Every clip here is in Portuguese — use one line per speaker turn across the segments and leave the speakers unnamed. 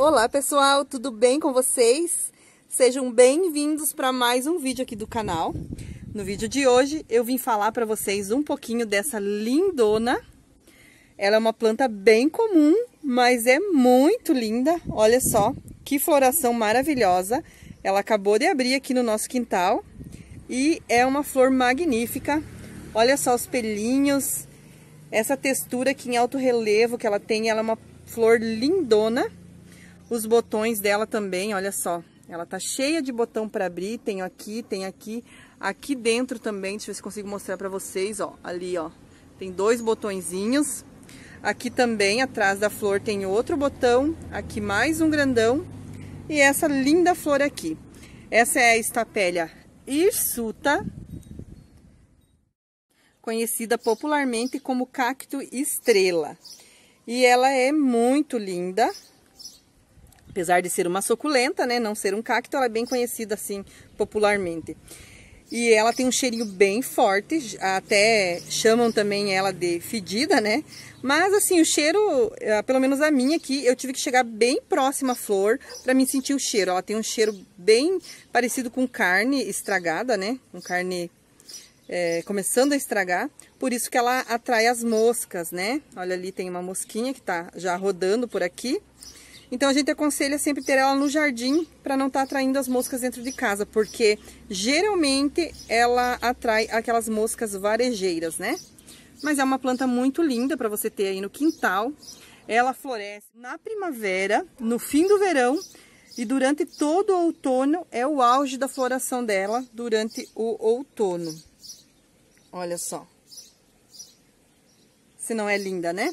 Olá pessoal, tudo bem com vocês? Sejam bem-vindos para mais um vídeo aqui do canal. No vídeo de hoje eu vim falar para vocês um pouquinho dessa lindona. Ela é uma planta bem comum, mas é muito linda. Olha só, que floração maravilhosa. Ela acabou de abrir aqui no nosso quintal e é uma flor magnífica. Olha só os pelinhos, essa textura aqui em alto relevo que ela tem, ela é uma flor lindona. Os botões dela também, olha só. Ela tá cheia de botão para abrir. Tem aqui, tem aqui. Aqui dentro também, deixa eu ver se consigo mostrar para vocês, ó. Ali, ó. Tem dois botõezinhos. Aqui também, atrás da flor, tem outro botão. Aqui mais um grandão. E essa linda flor aqui. Essa é a estapélia hirsuta, conhecida popularmente como cacto estrela. E ela é muito linda. Apesar de ser uma suculenta, né, não ser um cacto, ela é bem conhecida assim popularmente. E ela tem um cheirinho bem forte, até chamam também ela de fedida, né? Mas assim, o cheiro, eh, pelo menos a minha aqui, eu tive que chegar bem próxima à flor para me sentir o cheiro. Ela tem um cheiro bem parecido com carne estragada, né? Com carne é, começando a estragar. Por isso que ela atrai as moscas, né? Olha ali, tem uma mosquinha que tá já rodando por aqui. Então a gente aconselha sempre ter ela no jardim para não estar tá atraindo as moscas dentro de casa, porque geralmente ela atrai aquelas moscas varejeiras, né? Mas é uma planta muito linda para você ter aí no quintal. Ela floresce na primavera, no fim do verão e durante todo o outono é o auge da floração dela durante o outono. Olha só. Se não é linda, né?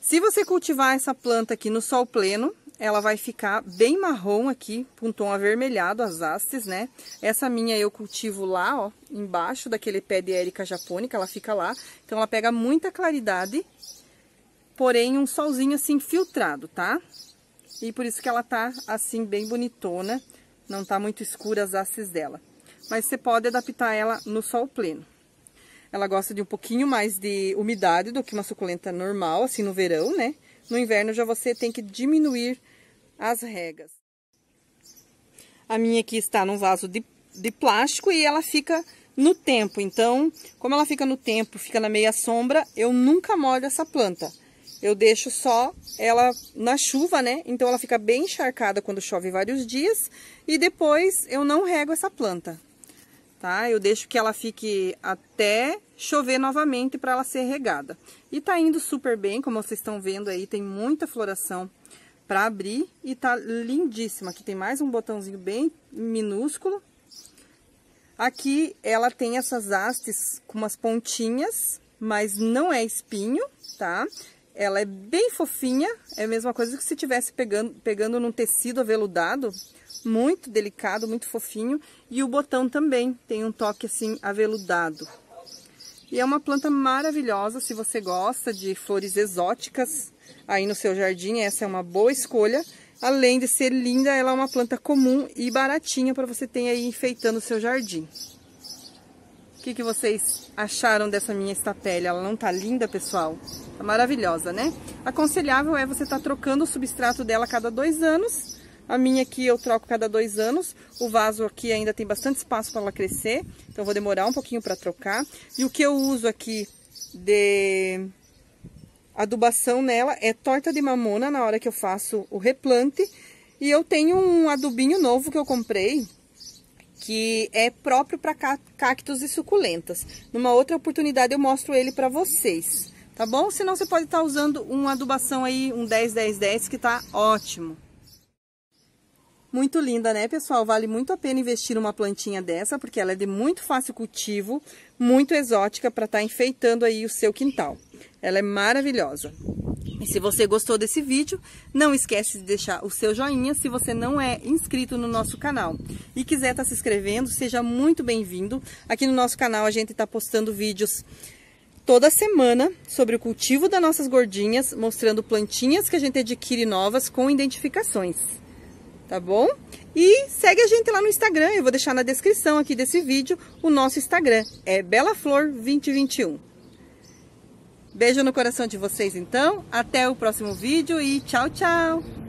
Se você cultivar essa planta aqui no sol pleno, ela vai ficar bem marrom aqui, com tom avermelhado as hastes, né? Essa minha eu cultivo lá, ó, embaixo daquele pé de Érica japônica, ela fica lá. Então ela pega muita claridade, porém um solzinho assim filtrado, tá? E por isso que ela tá assim bem bonitona, não tá muito escura as hastes dela. Mas você pode adaptar ela no sol pleno. Ela gosta de um pouquinho mais de umidade do que uma suculenta normal, assim no verão, né? No inverno já você tem que diminuir as regas. A minha aqui está num vaso de, de plástico e ela fica no tempo. Então, como ela fica no tempo, fica na meia sombra, eu nunca molho essa planta. Eu deixo só ela na chuva, né? Então ela fica bem encharcada quando chove vários dias. E depois eu não rego essa planta, tá? Eu deixo que ela fique até chover novamente para ela ser regada. E tá indo super bem, como vocês estão vendo aí, tem muita floração para abrir e tá lindíssima. Aqui tem mais um botãozinho bem minúsculo. Aqui ela tem essas hastes com umas pontinhas, mas não é espinho, tá? Ela é bem fofinha, é a mesma coisa que se estivesse pegando, pegando num tecido aveludado, muito delicado, muito fofinho. E o botão também tem um toque assim aveludado. E é uma planta maravilhosa, se você gosta de flores exóticas aí no seu jardim, essa é uma boa escolha. Além de ser linda, ela é uma planta comum e baratinha para você ter aí enfeitando o seu jardim. O que, que vocês acharam dessa minha estapélia? Ela não tá linda, pessoal? Tá maravilhosa, né? Aconselhável é você estar tá trocando o substrato dela a cada dois anos a minha aqui eu troco cada dois anos. O vaso aqui ainda tem bastante espaço para ela crescer. Então vou demorar um pouquinho para trocar. E o que eu uso aqui de adubação nela é torta de mamona na hora que eu faço o replante. E eu tenho um adubinho novo que eu comprei, que é próprio para cactos e suculentas. Numa outra oportunidade eu mostro ele para vocês, tá bom? Senão você pode estar tá usando uma adubação aí, um 10-10-10, que tá ótimo. Muito linda, né, pessoal? Vale muito a pena investir numa plantinha dessa, porque ela é de muito fácil cultivo, muito exótica para estar tá enfeitando aí o seu quintal. Ela é maravilhosa. E se você gostou desse vídeo, não esquece de deixar o seu joinha se você não é inscrito no nosso canal. E quiser estar tá se inscrevendo, seja muito bem-vindo. Aqui no nosso canal a gente está postando vídeos toda semana sobre o cultivo das nossas gordinhas, mostrando plantinhas que a gente adquire novas com identificações tá bom? E segue a gente lá no Instagram, eu vou deixar na descrição aqui desse vídeo o nosso Instagram, é belaflor2021. Beijo no coração de vocês então, até o próximo vídeo e tchau, tchau!